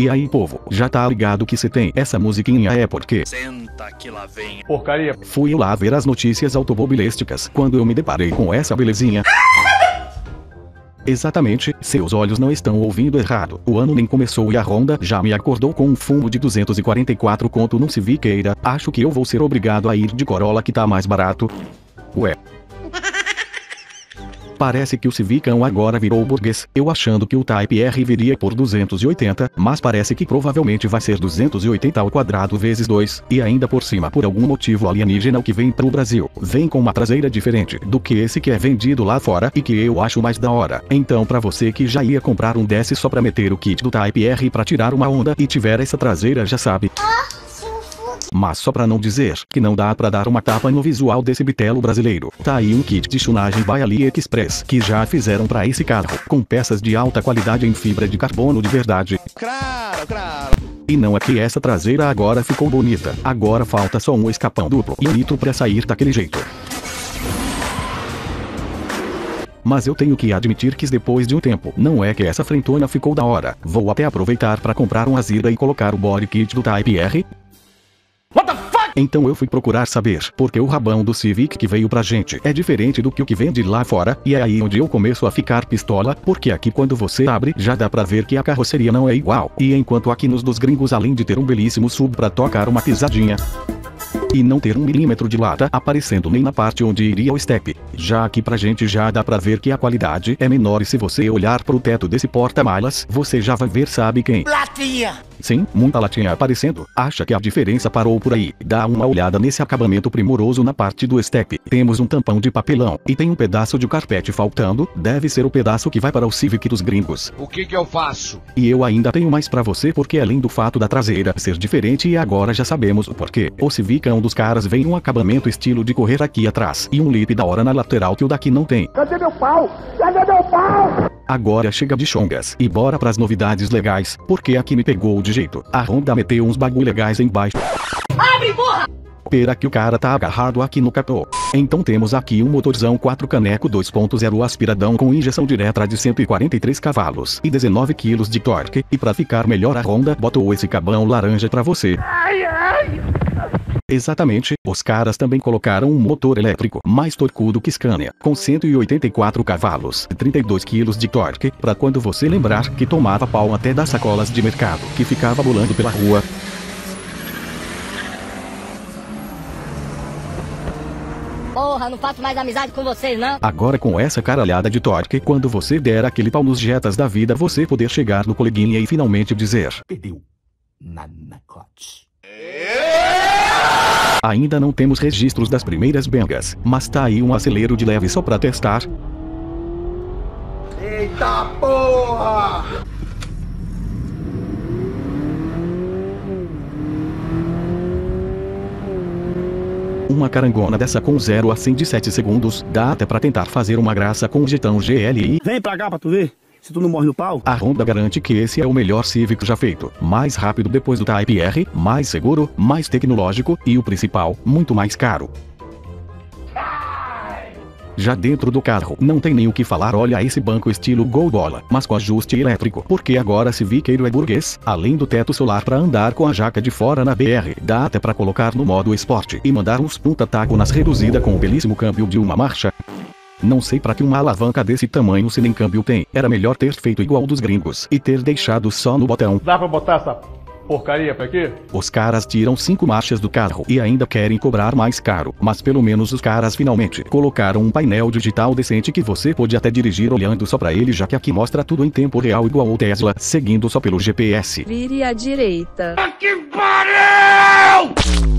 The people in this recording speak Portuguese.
E aí povo, já tá ligado que se tem essa musiquinha é porque Senta que lá vem. Porcaria. fui lá ver as notícias automobilísticas quando eu me deparei com essa belezinha. Exatamente, seus olhos não estão ouvindo errado. O ano nem começou e a Honda já me acordou com um fumo de 244 conto num Civiqueira. Acho que eu vou ser obrigado a ir de Corolla que tá mais barato. Ué. Parece que o Civicão agora virou burguês, eu achando que o Type R viria por 280, mas parece que provavelmente vai ser 280 ao quadrado vezes 2, e ainda por cima por algum motivo alienígena que vem pro Brasil, vem com uma traseira diferente do que esse que é vendido lá fora e que eu acho mais da hora. Então pra você que já ia comprar um desse só pra meter o kit do Type R pra tirar uma onda e tiver essa traseira já sabe. Mas só pra não dizer que não dá pra dar uma tapa no visual desse bitelo brasileiro. Tá aí um kit de tunagem by AliExpress que já fizeram pra esse carro, com peças de alta qualidade em fibra de carbono de verdade. Claro, claro. E não é que essa traseira agora ficou bonita, agora falta só um escapão duplo e nitro pra sair daquele jeito. Mas eu tenho que admitir que depois de um tempo, não é que essa frentona ficou da hora. Vou até aproveitar para comprar um Azira e colocar o body kit do Type R. Então eu fui procurar saber, porque o rabão do Civic que veio pra gente é diferente do que o que vende lá fora, e é aí onde eu começo a ficar pistola, porque aqui quando você abre, já dá pra ver que a carroceria não é igual. E enquanto aqui nos dos gringos além de ter um belíssimo sub pra tocar uma pisadinha, e não ter um milímetro de lata aparecendo nem na parte onde iria o step. Já aqui pra gente já dá pra ver que a qualidade é menor e se você olhar pro teto desse porta-malas, você já vai ver sabe quem. Latinha. Sim, muita latinha aparecendo. Acha que a diferença parou por aí. Dá uma olhada nesse acabamento primoroso na parte do step. Temos um tampão de papelão e tem um pedaço de carpete faltando. Deve ser o pedaço que vai para o Civic dos gringos. O que que eu faço? E eu ainda tenho mais pra você porque além do fato da traseira ser diferente e agora já sabemos o porquê. O Dos caras vem um acabamento estilo de correr aqui atrás e um lip da hora na lateral que o daqui não tem. Cadê meu pau? Cadê meu pau? Agora chega de chongas e bora pras novidades legais, porque aqui me pegou de jeito. A Honda meteu uns bagulho legais embaixo. Abre, porra! Pera que o cara tá agarrado aqui no capô. Então temos aqui um motorzão 4 caneco 2.0 aspiradão com injeção direta de 143 cavalos e 19 kg de torque. E pra ficar melhor a Honda botou esse cabão laranja pra você. Ai, ai! Exatamente, os caras também colocaram um motor elétrico mais torcudo que Scania, com 184 cavalos, 32 kg de torque, pra quando você lembrar que tomava pau até das sacolas de mercado que ficava bolando pela rua. Porra, não faço mais amizade com vocês, não. Agora com essa caralhada de torque, quando você der aquele pau nos jetas da vida, você poder chegar no coleguinha e finalmente dizer: Perdeu. Nanacote. Ainda não temos registros das primeiras bengas, mas tá aí um acelero de leve só pra testar. Eita porra! Uma carangona dessa com 0 a 100 de 7 segundos, dá até pra tentar fazer uma graça com o jetão GLI. Vem pra cá pra tu ver. Se tu não morre no pau. A Honda garante que esse é o melhor Civic já feito. Mais rápido depois do Type R, mais seguro, mais tecnológico e o principal, muito mais caro. Já dentro do carro, não tem nem o que falar olha esse banco estilo Gol Bola, mas com ajuste elétrico, porque agora Civiqueiro é burguês, além do teto solar para andar com a jaca de fora na BR, dá até para colocar no modo esporte e mandar uns punta taco nas reduzida com o belíssimo câmbio de uma marcha. Não sei pra que uma alavanca desse tamanho se nem câmbio tem, era melhor ter feito igual dos gringos e ter deixado só no botão. Dá pra botar essa porcaria pra quê? Os caras tiram cinco marchas do carro e ainda querem cobrar mais caro, mas pelo menos os caras finalmente colocaram um painel digital decente que você pode até dirigir olhando só pra ele já que aqui mostra tudo em tempo real igual o Tesla, seguindo só pelo GPS. Vire à direita. Que pariu!